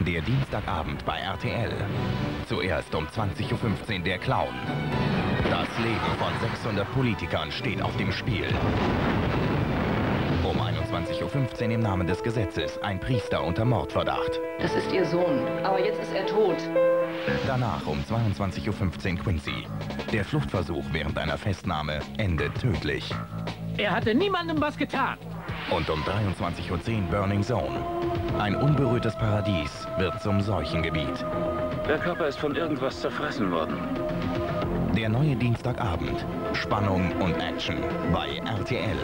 Der Dienstagabend bei RTL. Zuerst um 20.15 Uhr der Clown. Das Leben von 600 Politikern steht auf dem Spiel. Um 21.15 Uhr im Namen des Gesetzes ein Priester unter Mordverdacht. Das ist Ihr Sohn, aber jetzt ist er tot. Danach um 22.15 Uhr Quincy. Der Fluchtversuch während einer Festnahme endet tödlich. Er hatte niemandem was getan. Und um 23.10 Uhr Burning Zone. Ein unberührtes Paradies wird zum Seuchengebiet. Der Körper ist von irgendwas zerfressen worden. Der neue Dienstagabend. Spannung und Action bei RTL.